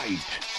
Fight!